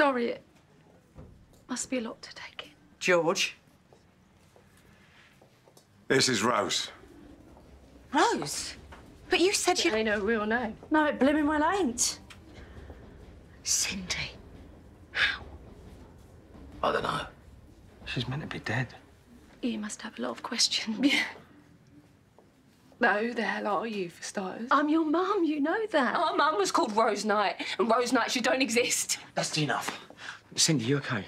sorry. It must be a lot to take in. George? This is Rose. Rose? But you said you... Ain't no real name. No, it blooming well ain't. Cindy. How? I don't know. She's meant to be dead. You must have a lot of questions. Yeah. Now, who the hell are you, for starters? I'm your mum, you know that. Our mum was called Rose Knight, and Rose Knight, she don't exist. That's enough. Cindy, you okay?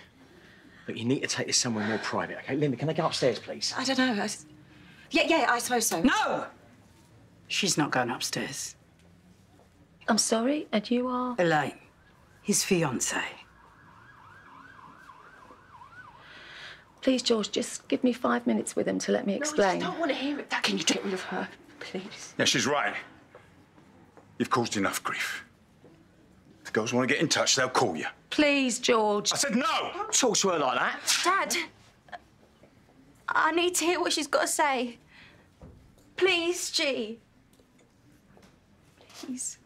Look, you need to take this somewhere more private, okay? Linda, can I go upstairs, please? I don't know. I... s- Yeah, yeah, I suppose so. No! She's not going upstairs. I'm sorry, and you are? Elaine, his fiancée. Please, George, just give me five minutes with him to let me explain. No, I just don't want to hear it. Can you get rid of her, please? Yeah, she's right. You've caused enough grief. If the girls want to get in touch, they'll call you. Please, George. I said no! Don't talk to her like that. Dad, I need to hear what she's got to say. Please, G. Please.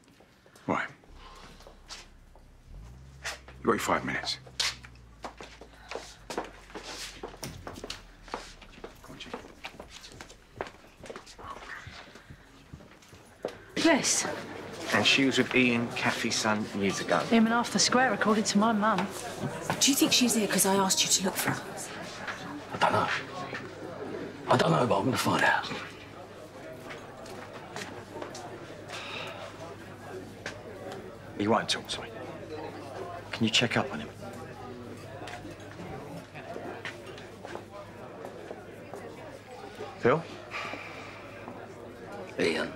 Right. You wait five minutes. Go on, G. Yes. And she was with Ian, Kathy's son, years ago. Him and half the square, according to my mum. Do you think she's here because I asked you to look for her? I don't know. I don't know, but I'm going to find out. He won't talk to me. Can you check up on him? Phil? Ian.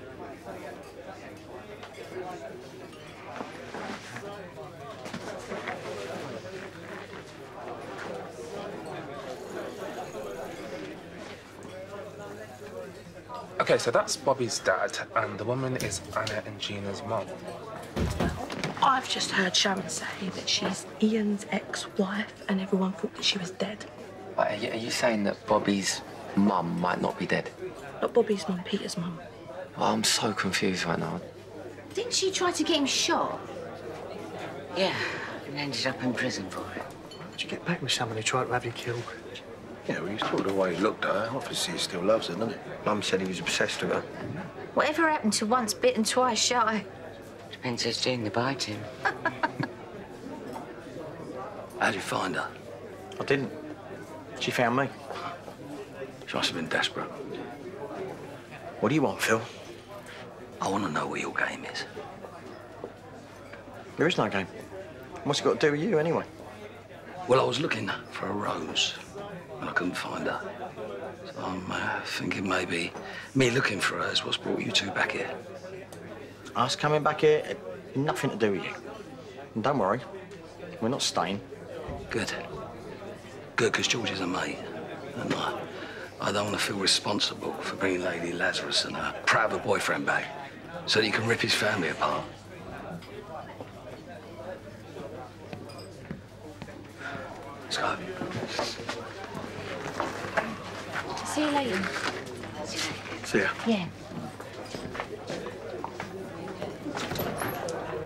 Okay, so that's Bobby's dad, and the woman is Anna and Gina's mum. I've just heard Sharon say that she's Ian's ex-wife and everyone thought that she was dead. Are you, are you saying that Bobby's mum might not be dead? Not Bobby's mum, Peter's mum. Oh, I'm so confused right now. Didn't she try to get him shot? Yeah, and ended up in prison for it. Did you get back with someone who tried to have you killed? Yeah, well, you saw the way he looked at her. Obviously, he still loves her, doesn't he? Mum said he was obsessed with her. Whatever happened to once bitten, twice shy? Depends who's doing the biting. How'd you find her? I didn't. She found me. She must have been desperate. What do you want, Phil? I want to know what your game is. There is no game. What's it got to do with you, anyway? Well, I was looking for a rose, and I couldn't find her. So I'm uh, thinking maybe me looking for her is what's brought you two back here. Us coming back here, it- nothing to do with you. And don't worry, we're not staying. Good. Good, because George is a mate. And I, I don't want to feel responsible for bringing Lady Lazarus and her proud boyfriend back so that you can rip his family apart. See you later. See ya. Yeah.